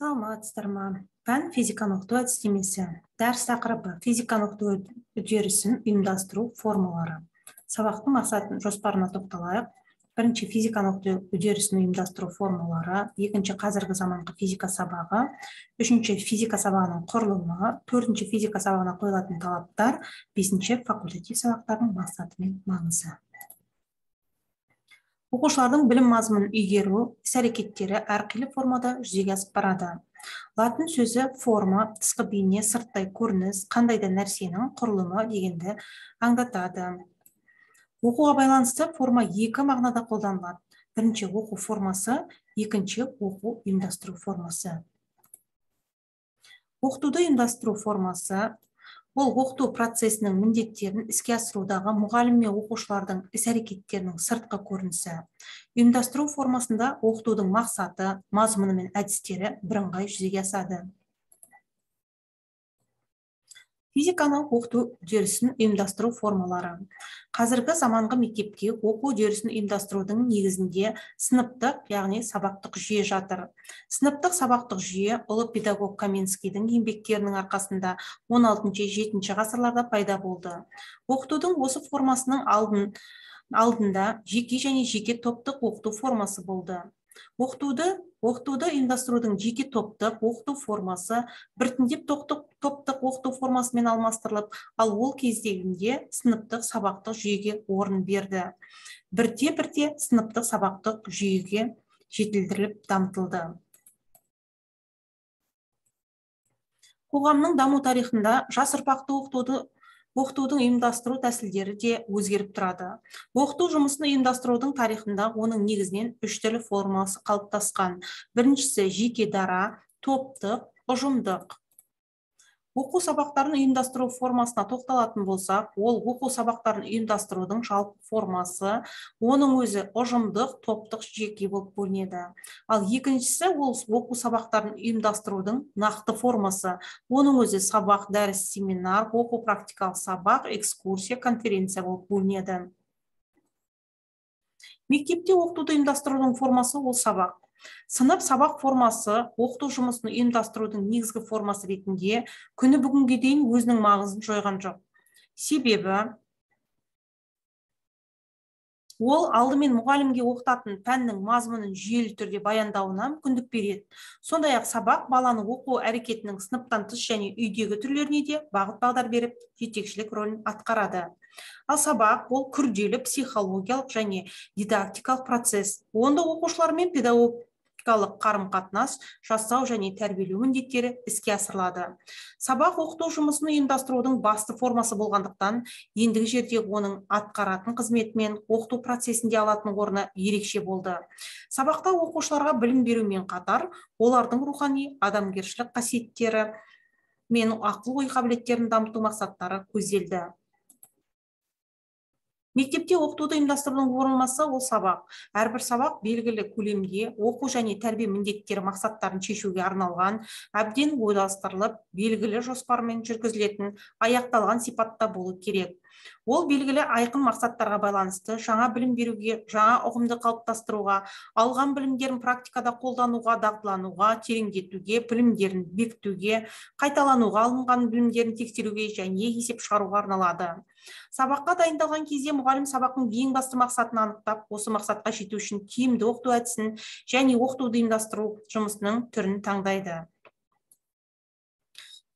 саламатсыздар ма пән физиканы оқыту әдістемесі. Дәріс тақырыбы. Физиканы оқыту үдерісін ұйымдастыру формалары. Сабақтың мақсатын жоспарына тоқталайық. Бірінші физиканы оқыту үдерісін ұйымдастыру формалары. Екінші қазіргі заманғы физика сабағы. Үшінші физика сабағының құрылымы. Төртінші физика сабағына қойылатын талаптар. Бесінші факультатив сабақтардың мақсаты мен маңызы. Оқушылардың білім мазмұнын игеру іс әрекеттері әрқилы формада жүзеге асып барады латын сөзі форма тысқы бейне сырттай көрініс қандай да нәрсенің құрылымы дегенді аңдатады. Оқуға байланысты форма екі мағынада қолданылады. Бірінші оқу формасы екінші оқу ұйымдастыру формасы. Оқытуды ұйымдастыру формасы ол оқыту процесінің міндеттерін іске асырудағы мұғалім мен оқушылардың іс әрекеттерінің сыртқы көрінісі. Ұйымдастыру формасында оқытудың мақсаты мазмұны мен әдістері бірыңғай жүзеге асады. Физиканы оқыту үдерісін ұйымдастыру формалары. Қазіргі заманғы мектепте оқу үдерісін ұйымдастырудың негізінде сыныптық яғни сабақтық жүйе жатыр. Сыныптық сабақтық жүйе ұлы педагог каменскийдің еңбектерінің арқасында 16-7 ғасырларда пайда болды. Оқытудың осы формасының алдын алдында жеке және жеке топтық оқыту формасы болды. Оқытуды оқытуды ұйымдастырудың жеке топтық оқыту формасы біртіндеп топтық, оқыту формасымен алмастырылып ал ол кездегінде сыныптық сабақтық жүйеге орын берді. Бірте бірте сыныптық сабақтық жүйеге жетілдіріліп дамытылды. Қоғамның даму тарихында жас ұрпақты оқытуды оқытудың ұйымдастыру тәсілдері де өзгеріп тұрады. Оқыту жұмысын ұйымдастырудың тарихында оның негізінен үш түрлі формасы қалыптасқан. Біріншісі жеке дара топтық ұжымдық. Оқу сабақтарын ұйымдастыру формасына тоқталатын болсақ ол оқу сабақтарын ұйымдастырудың жалпы формасы оның өзі ұжымдық топтық жеке болып бөлінеді. Ал екіншісі ол оқу сабақтарын ұйымдастырудың нақты формасы. Оның өзі сабақ дәріс семинар оқу практикалық сабақ экскурсия конференция болып бөлінеді. Мектепте оқытуды ұйымдастырудың формасы ол сабақ. Сынып сабақ формасы оқыту жұмысын ұйымдастырудың негізгі формасы ретінде күні бүгінге дейін өзінің маңызын жойған жоқ. Себебі ол алдымен мұғалімге оқытатын пәннің мазмұнын жүйелі түрде баяндауына мүмкіндік береді. Сондай ақ сабақ баланы оқу әрекетінің сыныптан тыс және үйдегі түрлеріне де бағыт бағдар беріп жетекшілік рөлін атқарады. Ал сабақ ол күрделі психологиялық және дидактикалық процесс. Онда оқушылар мен педагог қарым қатынас жасау және тәрбиелеу міндеттері іске асырылады. Сабақ оқыту жұмысын ұйымдастырудың басты формасы болғандықтан ендігі жерде оның атқаратын қызметі мен оқыту процесінде алатын орны ерекше болды. Сабақта оқушыларға білім берумен қатар олардың рухани адамгершілік қасиеттері мен ақыл ой қабілеттерін дамыту мақсаттары көзделді. Мектепте оқытуды ұйымдастырудың орнамасы ол сабақ. Әрбір сабақ белгілі көлемде оқу және тәрбие міндеттері мақсаттарын шешуге арналған әбден ойластырылып белгілі жоспармен жүргізілетін аяқталған сипатта болу керек. Ол белгілі айқын мақсаттарға байланысты жаңа білім беруге жаңа ұғымды қалыптастыруға алған білімдерін практикада қолдануға дағдылануға тереңдетуге білімдерін бекітуге қайталануға алынған білімдерін тексеруге және есеп шығаруға арналады. Сабаққа дайындалған кезде мұғалім сабақтың ең басты мақсатын анықтап осы мақсатқа жету үшін тиімді оқыту әдісін және оқытуды ұйымдастыру жұмысының түрін таңдайды.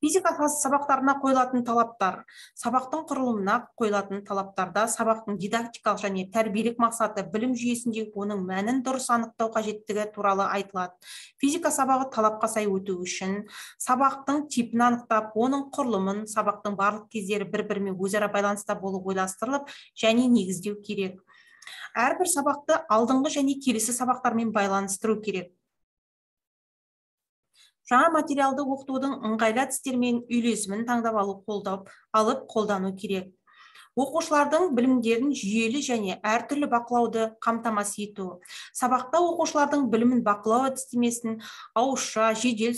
Физика сабақтарына қойылатын талаптар сабақтың құрылымына қойылатын талаптарда сабақтың дидактикалық және тәрбиелік мақсаты білім жүйесінде оның мәнін дұрыс анықтау қажеттігі туралы айтылады. Физика сабағы талапқа сай өту үшін сабақтың типін анықтап оның құрылымын сабақтың барлық кездері бір бірімен өзара байланыста болу ойластырылып және негіздеу керек. Әрбір сабақты алдыңғы және келесі сабақтармен байланыстыру керек. Жаңа материалды оқытудың ыңғайлы әдістермен үйлесімін таңдап алу қолдап алып қолдану керек. Оқушылардың білімдерін жүйелі және әртүрлі бақылауды қамтамасыз ету. Сабақта оқушылардың білімін бақылау әдістемесін ауызша жедел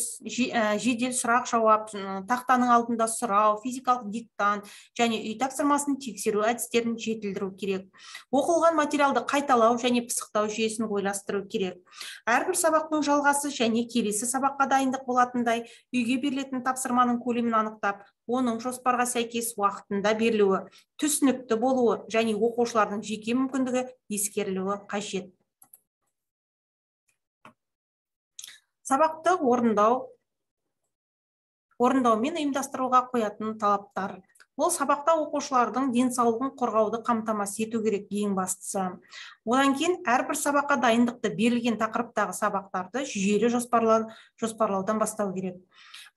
жедел сұрақ жауап тақтаның алдында сұрау физикалық диктант және үй тапсырмасын тексеру әдістерін жетілдіру керек. Оқылған материалды қайталау және пысықтау жүйесін ойластыру керек. Әрбір сабақтың жалғасы және келесі сабаққа дайындық болатындай үйге берілетін тапсырманың көлемін анықтап оның жоспарға сәйкес уақытында берілуі түсінікті болуы және оқушылардың жеке мүмкіндігі ескерілуі қажет. Сабақты орындау орындау мен ұйымдастыруға қоятын талаптар. Ол сабақта оқушылардың денсаулығын қорғауды қамтамасыз ету керек ең бастысы. Одан кейін әрбір сабаққа дайындықты берілген тақырыптағы сабақтарды жүйелі жоспарлаудан бастау керек.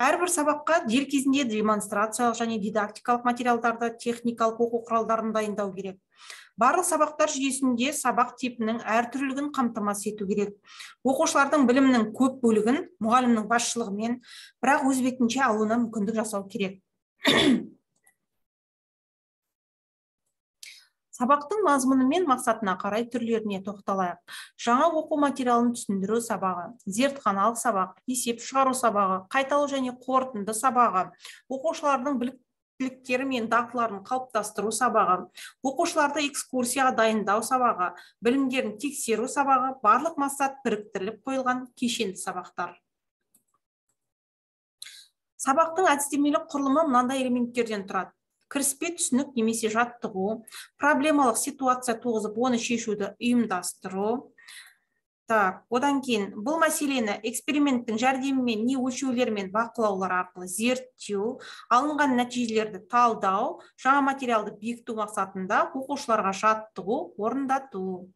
Әрбір сабаққа дер кезінде демонстрациялық және дидактикалық материалдарды техникалық оқу құралдарын дайындау керек. Барлық сабақтар жүйесінде сабақ типінің әртүрлілігін қамтамасыз ету керек. Оқушылардың білімінің көп бөлігін мұғалімнің басшылығымен бірақ өз бетінше алуына мүмкіндік жасау керек. Сабақтың мазмұны мен мақсатына қарай түрлеріне тоқталайық. Жаңа оқу материалын түсіндіру сабағы зертханалық сабақ есеп шығару сабағы қайталау және қорытынды сабағы оқушылардың біліктіліктері мен дағдыларын қалыптастыру сабағы оқушыларды экскурсияға дайындау сабағы білімдерін тексеру сабағы барлық мақсат біріктіріліп қойылған кешенді сабақтар. Сабақтың әдістемелік құрылымы мынандай элементтерден тұрады. Кіріспе түсінік немесе жаттығу проблемалық ситуация туғызып оны шешуді ұйымдастыру. Так одан кейін бұл мәселені эксперименттің жәрдемімен не өлшеулер мен бақылаулар арқылы зерттеу алынған нәтижелерді талдау жаңа материалды бекіту мақсатында оқушыларға жаттығу орындату.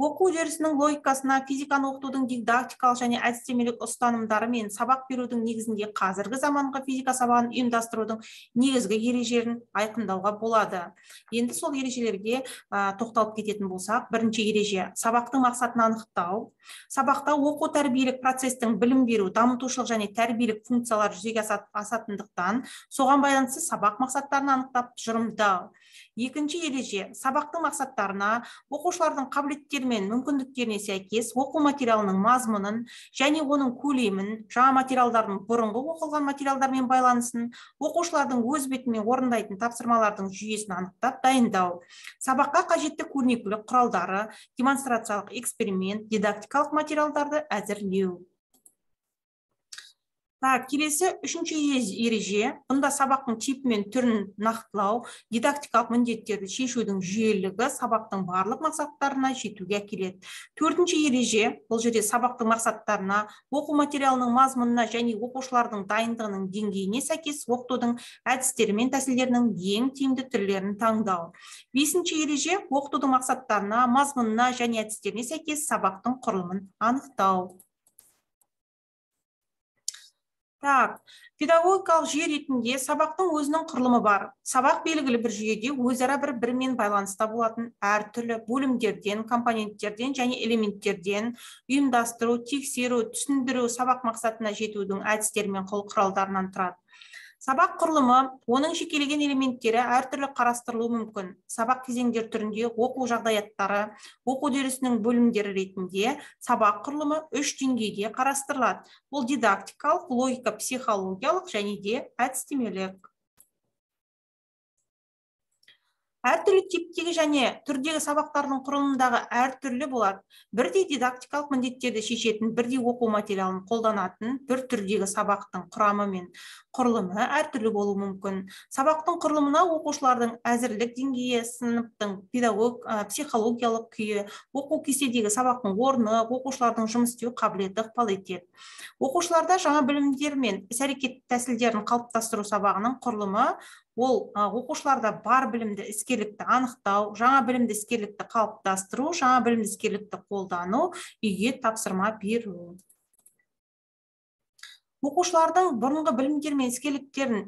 Оқу үдерісінің логикасына физиканы оқытудың дидактикалық және әдістемелік ұстанымдары мен сабақ берудің негізінде қазіргі заманғы физика сабағын ұйымдастырудың негізгі ережелерін айқындауға болады. Енді сол ережелерге тоқталып кететін болсақ бірінші ереже сабақтың мақсатын анықтау. Сабақта оқу тәрбиелік процестің білім беру дамытушылық және тәрбиелік функциялар жүзеге асатындықтан соған байланысты сабақ мақсаттарын анықтап тұжырымдау. Екінші ереже сабақтың мақсаттарына оқушылардың қабілеттері мен мүмкіндіктеріне сәйкес оқу материалының мазмұнын және оның көлемін жаңа материалдардың бұрынғы оқылған материалдармен байланысын оқушылардың өз бетімен орындайтын тапсырмалардың жүйесін анықтап дайындау сабаққа қажетті көрнекілік құралдары демонстрациялық эксперимент дидактикалық материалдарды әзірлеу. Так келесі үшінші ереже. Бұнда сабақтың типі мен түрін нақтылау дидактикалық міндеттерді шешудің жүйелілігі сабақтың барлық мақсаттарына жетуге әкеледі. Төртінші ереже бұл жерде сабақтың мақсаттарына оқу материалының мазмұнына және оқушылардың дайындығының деңгейіне сәйкес оқытудың әдістері мен тәсілдерінің ең тиімді түрлерін таңдау. Бесінші ереже оқытудың мақсаттарына мазмұнына және әдістеріне сәйкес сабақтың құрылымын анықтау. Так педагогикалық жүйе ретінде сабақтың өзінің құрылымы бар. Сабақ белгілі бір жүйеде өзара бір бірімен байланыста болатын әртүрлі бөлімдерден компоненттерден және элементтерден ұйымдастыру тексеру түсіндіру сабақ мақсатына жетудің әдістері мен құралдарынан тұрады. Сабақ құрылымы оның жекелеген элементтері әртүрлі қарастырылуы мүмкін. Сабақ кезеңдер түрінде оқу жағдаяттары оқу үдерісінің бөлімдері ретінде сабақ құрылымы үш деңгейде қарастырылады. Ол дидактикалық логика психологиялық және де әдістемелік. Әртүрлі типтегі және түрдегі сабақтардың құрылымындағы әртүрлі болады бірдей дидактикалық міндеттерді шешетін бірдей оқу материалын қолданатын бір түрдегі сабақтың құрамы мен құрылымы әртүрлі болуы мүмкін. Сабақтың құрылымына оқушылардың әзірлік деңгейі сыныптың педагог психологиялық күйі оқу кестедегі сабақтың орны оқушылардың жұмыс істеу қабілеті ықпал етеді. Оқушыларда жаңа білімдер мен іс әрекет тәсілдерін қалыптастыру сабағының құрылымы ол оқушыларда бар білімді іскерлікті анықтау жаңа білімді іскерлікті қалыптастыру жаңа білімді іскерлікті қолдану үйге тапсырма беру. Оқушылардың бұрынғы білімдері мен іскерліктерін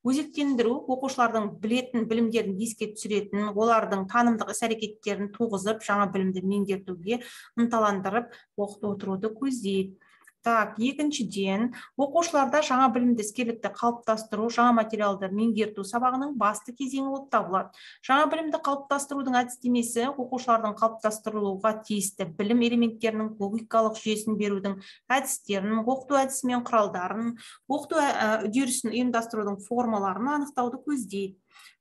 өзектендіру оқушылардың білетін білімдерін еске түсіретін олардың танымдық іс әрекеттерін туғызып жаңа білімді меңгертуге ынталандырып оқытып отыруды көздейді. Так екіншіден оқушыларда жаңа білімді іскерлікті қалыптастыру жаңа материалды меңгерту сабағының басты кезеңі болып табылады. Жаңа білімді қалыптастырудың әдістемесі оқушылардың қалыптастырылуға тиісті білім элементтерінің логикалық жүйесін берудің әдістерін оқыту әдісі мен құралдарын оқыту үдерісін ұйымдастырудың формаларын анықтауды көздейді.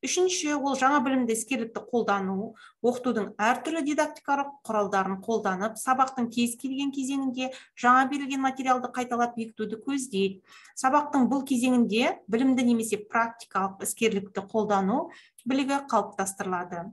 Үшінші ол жаңа білімді іскерлікті қолдану оқытудың әртүрлі дидактикалық құралдарын қолданып сабақтың кез келген кезеңінде жаңа берілген материалды қайталап бекітуді көздейді. Сабақтың бұл кезеңінде білімді немесе практикалық іскерлікті қолдану білігі қалыптастырылады.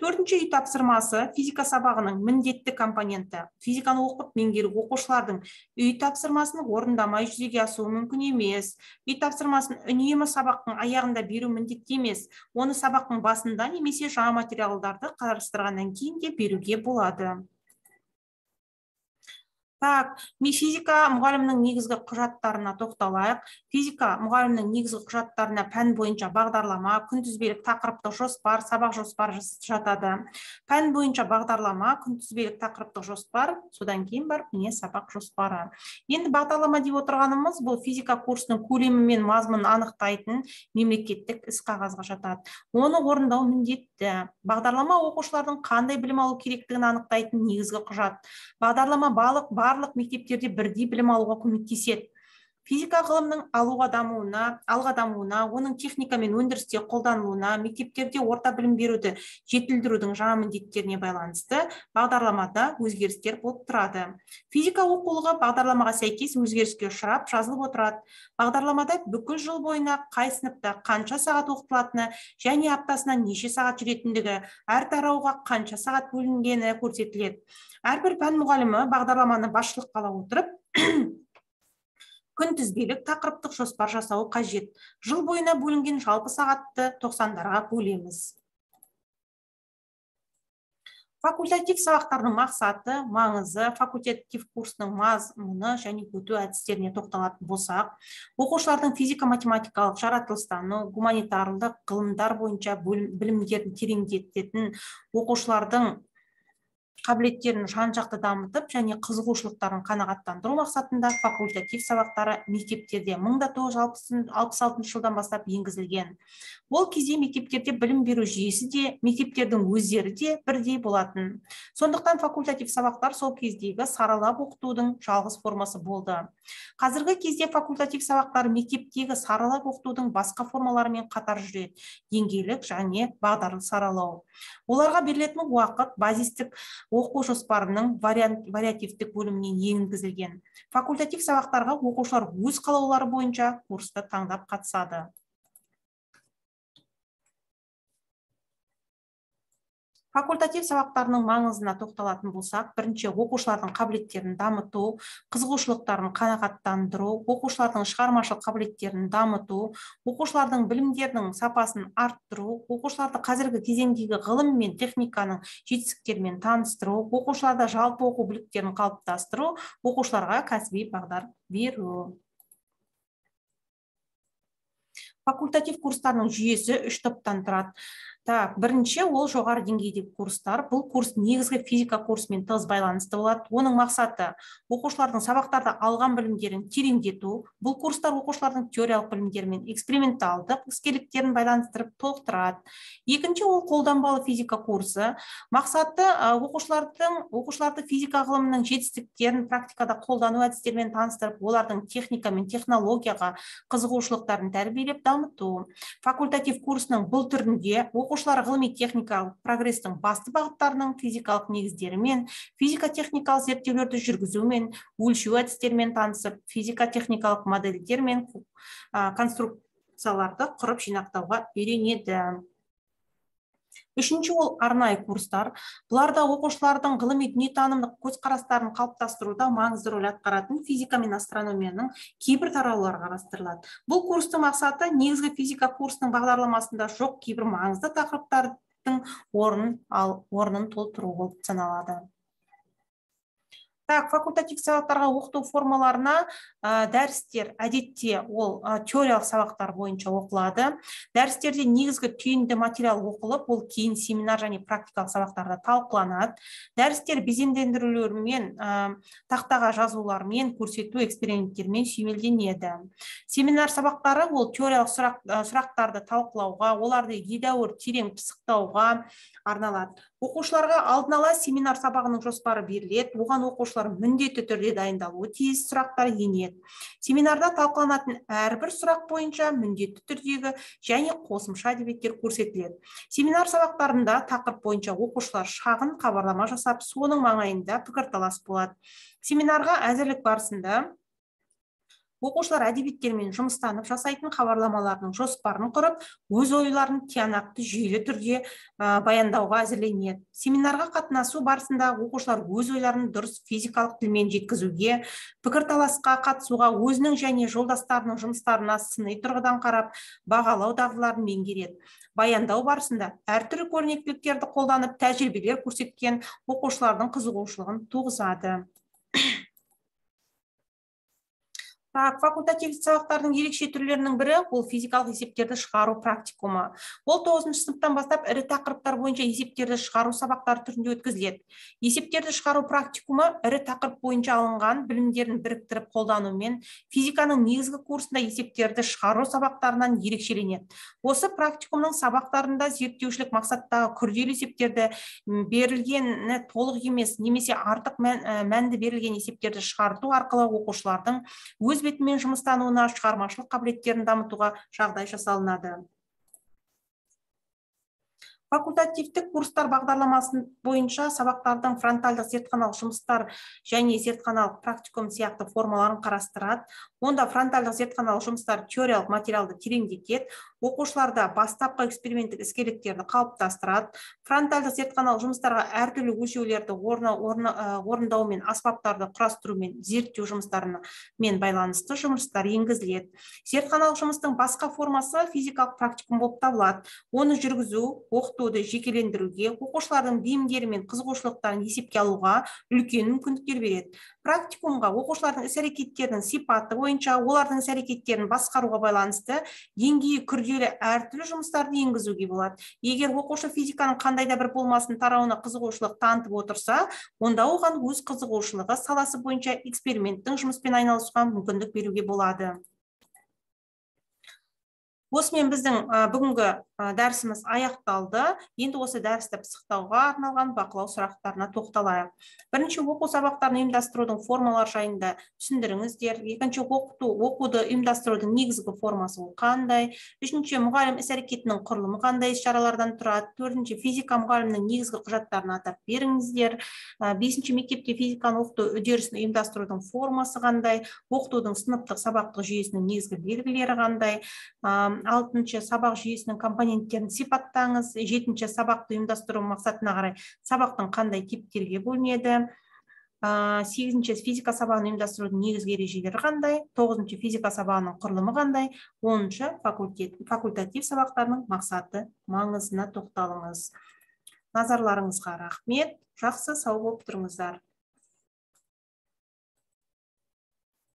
Төртінші үй тапсырмасы физика сабағының міндетті компоненті. Физиканы оқып меңгеру оқушылардың үй тапсырмасын орындамай жүзеге асуы мүмкін емес. Үй тапсырмасын үнемі сабақтың аяғында беру міндетті емес. Оны сабақтың басында немесе жаңа материалдарды қарастырғаннан кейін де беруге болады. Так физика мұғалімнің негізгі құжаттарына тоқталайық. Физика мұғалімнің негізгі құжаттарына пән бойынша бағдарлама күнтізбелік тақырыптық жоспар сабақ жоспары жатады. Пән бойынша бағдарлама күнтізбелік тақырыптық жоспар содан кейін барып міне сабақ жоспары. Енді бағдарлама деп отырғанымыз бұл физика курсының көлемі мен мазмұнын анықтайтын мемлекеттік іс қағазға жатады. Оны орындау міндетті. Бағдарлама оқушылардың қандай білім алу керектігін анықтайтын негізгі құжат. Бағдарлама балық барлық мектептерде бірдей білім алуға көмектеседі. Физика ғылымның алуға дамуына алға дамуына оның техника мен өндірісте қолданылуына мектептерде орта білім беруді жетілдірудің жаңа міндеттеріне байланысты бағдарламада өзгерістер болып тұрады. Физика оқулығы бағдарламаға сәйкес өзгеріске ұшырап жазылып отырады. Бағдарламада бүкіл жыл бойына қай сыныпта қанша сағат оқытылатыны және аптасына неше сағат жүретіндігі әр тарауға қанша сағат бөлінгені көрсетіледі. Әрбір пән мұғалімі бағдарламаны басшылыққа ала отырып күнтізбелік тақырыптық жоспар жасауы қажет. Жыл бойына бөлінген жалпы сағатты тоқсандарға бөлеміз. Факультатив сабақтардың мақсаты маңызы факультатив курсының мазмұны және өту әдістеріне тоқталатын болсақ оқушылардың физика математикалық жаратылыстану гуманитарлық ғылымдар бойынша білімдерін тереңдететін оқушылардың қабілеттерін жан жақты дамытып және қызығушылықтарын қанағаттандыру мақсатында факультатив сабақтары мектептерде мың да тоғыз жылдан бастап енгізілген. Ол кезде мектептерде білім беру жүйесі де мектептердің өздері де бірдей болатын. Сондықтан факультатив сабақтар сол кездегі саралап оқытудың жалғыз формасы болды. Қазіргі кезде факультатив сабақтар мектептегі саралап оқытудың басқа формаларымен қатар жүреді. Деңгейлік және бағдарлы саралау. Оларға берілетін уақыт базистік оқу жоспарының вариант, вариативтік бөлімінен енгізілген. Факультатив сабақтарға оқушылар өз қалаулары бойынша курсты таңдап қатысады. Факультатив сабақтарының маңызына тоқталатын болсақ бірінші оқушылардың қабілеттерін дамыту қызығушылықтарын қанағаттандыру оқушылардың шығармашылық қабілеттерін дамыту оқушылардың білімдерінің сапасын арттыру оқушыларды қазіргі кезеңдегі ғылым мен техниканың жетістіктерімен таныстыру оқушыларда жалпы оқу біліктерін қалыптастыру оқушыларға кәсіби бағдар беру. Факультатив курстарының жүйесі үш топтан тұрады. Так бірінші ол жоғары деңгейдегі курстар. Бұл курс негізгі физика курсымен тығыз байланысты болады. Оның мақсаты оқушылардың сабақтарда алған білімдерін тереңдету. Бұл курстар оқушылардың теориялық білімдері мен эксперименталдық іскерліктерін байланыстырып толықтырады. Екінші ол қолданбалы физика курсы. Мақсаты оқушылардың оқушыларды физика ғылымының жетістіктерін практикада қолдану әдістерімен таныстырып олардың техника мен технологияға қызығушылықтарын тәрбиелеп дамыту. Факультатив курсының бұл түрінде оқу оқушылар ғылыми техникалық прогрестің басты бағыттарының физикалық негіздерімен физика техникалық зерттеулерді жүргізумен өлшеу әдістерімен танысып физика техникалық модельдер мен конструкцияларды құрып жинақтауға үйренеді. Үшінші ол арнайы курстар. Бұларда оқушылардың ғылыми дүниетанымдық көзқарастарын қалыптастыруда маңызды рөл атқаратын физика мен астрономияның кейбір тараулары қарастырылады. Бұл курстың мақсаты негізгі физика курсының бағдарламасында жоқ кейбір маңызды тақырыптардың орнын ал орнын толтыру болып саналады. Так факультативті сабақтарға оқыту формаларына ә, дәрістер әдетте ол ә, теориялық сабақтар бойынша оқылады. Дәрістерде негізгі түйінді материал оқылып ол кейін семинар және практикалық сабақтарда талқыланады. Дәрістер безендендірулермен ә, тақтаға жазулармен көрсету эксперименттермен сүйемелденеді. Семинар сабақтары ол теориялық сұрақ, сұрақтарды талқылауға оларды едәуір терең пысықтауға арналады. Оқушыларға алдын ала семинар сабағының жоспары беріледі. Оған оқушылар міндетті түрде дайындалуы тиіс сұрақтар енеді. Семинарда талқыланатын әрбір сұрақ бойынша міндетті түрдегі және қосымша әдебиеттер көрсетіледі. Семинар сабақтарында тақырып бойынша оқушылар шағын хабарлама жасап соның маңайында пікірталас болады. Семинарға әзірлік барысында оқушылар әдебиеттермен жұмыстанып жасайтын хабарламаларының жоспарын құрып өз ойларын тиянақты жүйелі түрде ә, баяндауға әзірленеді. Семинарға қатынасу барысында оқушылар өз ойларын дұрыс физикалық тілмен жеткізуге пікірталасқа қатысуға өзінің және жолдастарының жұмыстарына сыни тұрғыдан қарап бағалау дағдыларын меңгереді. Баяндау барысында әртүрлі көрнектіліктерді қолданып тәжірибелер көрсеткен оқушылардың қызығушылығын туғызады. Так сабақтардың ерекше түрлерінің бірі ол физикалық есептерді шығару практикумы. Ол тоғызыншы сыныптан бастап ірі тақырыптар бойынша есептерді шығару сабақтары түрінде өткізіледі. Есептерді шығару практикумы ірі тақырып бойынша алынған білімдерін біріктіріп қолданумен физиканың негізгі курсында есептерді шығару сабақтарынан ерекшеленеді. Осы практикумның сабақтарында зерттеушілік мақсаттағы күрделі есептерді берілген толық емес немесе артық мәнді берілген есептерді шығарту арқылы оқушылардың өз бетімен жұмыстануына шығармашылық қабілеттерін дамытуға жағдай жасалынады. Факультативтік курстар бағдарламасы бойынша сабақтардың фронтальдық зертханалық жұмыстар және зертханалық практикум сияқты формаларын қарастырады. Онда фронтальдық зертханалық жұмыстар теориялық материалды тереңдетеді оқушыларда бастапқы эксперименттік іскерліктерді қалыптастырады фронтальдық зертханалық жұмыстарға әртүрлі өлшеулерді орындау мен аспаптарды құрастырумен зерттеу жұмыстарымен байланысты жұмыстар енгізіледі. Зертханалық жұмыстың басқа формасы физикалық практикум болып табылады. Оны жүргізу оқытуды жекелендіруге оқушылардың бейімдері мен қызығушылықтарын есепке алуға үлкен мүмкіндіктер береді. Практикумға оқушылардың іс әрекеттерінің сипаты бойынша олардың іс әрекеттерін басқаруға байланысты деңгейі күрделі әртүрлі жұмыстарды енгізуге болады. Егер оқушы физиканың қандай да бір болмасын тарауына қызығушылық танытып отырса онда оған өз қызығушылығы саласы бойынша эксперименттің жұмыспен айналысуға мүмкіндік беруге болады. Осымен біздің бүгінгі дәрісіміз аяқталды. Енді осы дәрісті пысықтауға арналған бақылау сұрақтарына тоқталайық. Бірінші оқу сабақтарын ұйымдастырудың формалары жайында түсіндіріңіздер. Екінші оқыту оқуды ұйымдастырудың негізгі формасы ол қандай? Үшінші мұғалім іс әрекетінің құрылымы қандай іс шаралардан тұрады? Төртінші физика мұғалімінің негізгі құжаттарын атап беріңіздер. Бесінші мектепте физиканы оқыту үдерісін ұйымдастырудың формасы қандай? Оқытудың сыныптық сабақтық жүйесінің негізгі белгілері қандай? Алтыншы сабақ жүйесінің компоненттерін сипаттаңыз. Жетінші сабақты ұйымдастыру мақсатына қарай сабақтың қандай типтерге бөлінеді? Сегізінші физика сабағын ұйымдастырудың негізгі ережелері қандай? Тоғызыншы физика сабағының құрылымы қандай? Оныншы факультет факультатив сабақтарының мақсаты маңызына тоқталыңыз. Назарларыңызға рахмет. Жақсы сау болып тұрыңыздар.